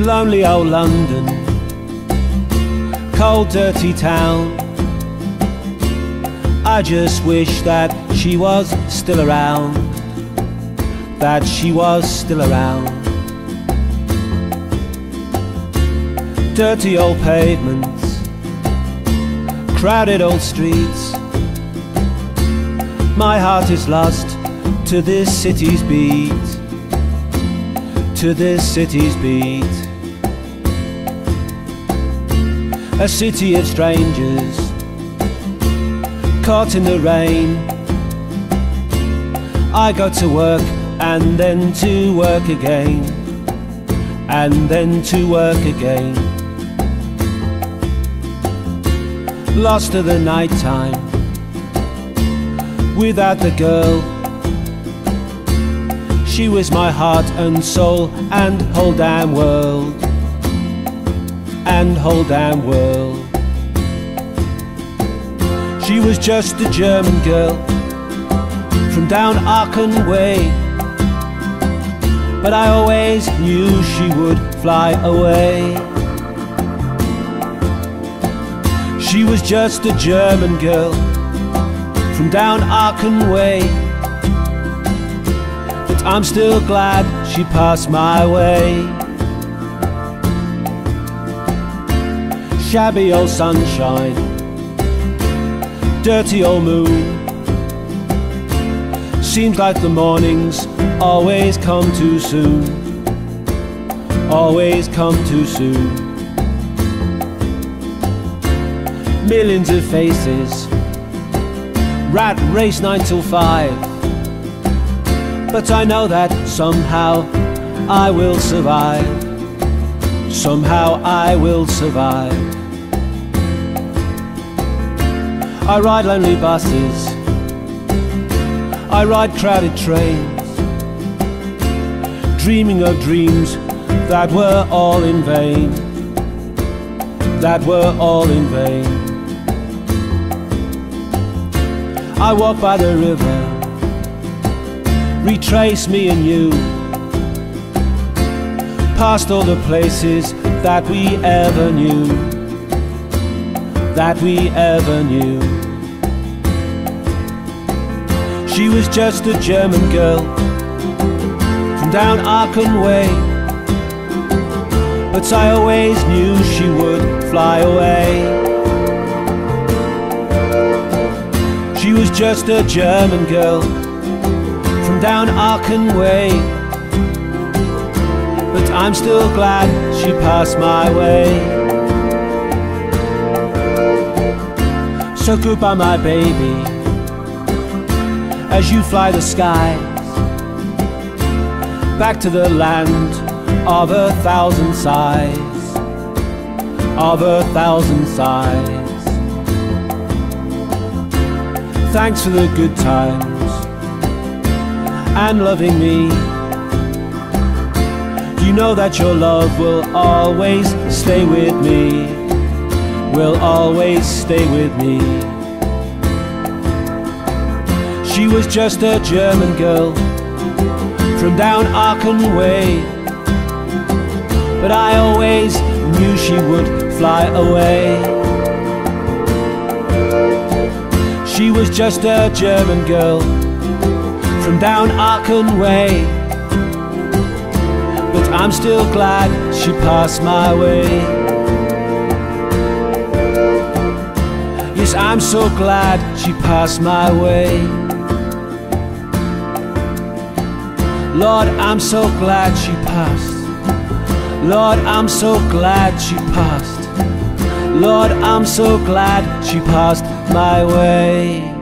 Lonely old London, cold dirty town. I just wish that she was still around, that she was still around. Dirty old pavements, crowded old streets. My heart is lost to this city's beat, to this city's beat. A city of strangers, caught in the rain. I go to work and then to work again, and then to work again. Lost to the night time without the girl. She was my heart and soul and whole damn world, and whole damn world. She was just a German girl from down Aachen way, but I always knew she would fly away. She was just a German girl from down Aachen way. I'm still glad she passed my way. Shabby old sunshine, dirty old moon. Seems like the mornings always come too soon. Always come too soon. Millions of faces rat race 9 till 5 But I know that somehow I will survive. Somehow I will survive. I ride lonely buses. I ride crowded trains. Dreaming of dreams that were all in vain. That were all in vain. I walk by the river, retrace me and you, past all the places that we ever knew, that we ever knew. She was just a German girl from down Aachen way, but I always knew she would fly away. She was just a German girl down Aachen way. But I'm still glad she passed my way. So goodbye, my baby, as you fly the skies back to the land of a thousand sighs, of a thousand sighs. Thanks for the good times and loving me. You know that your love will always stay with me, will always stay with me. She was just a German girl from down Aachen way, but I always knew she would fly away. She was just a German girl from down Aachen way. But I'm still glad she passed my way. Yes, I'm so glad she passed my way. Lord, I'm so glad she passed. Lord, I'm so glad she passed. Lord, I'm so glad she passed my way.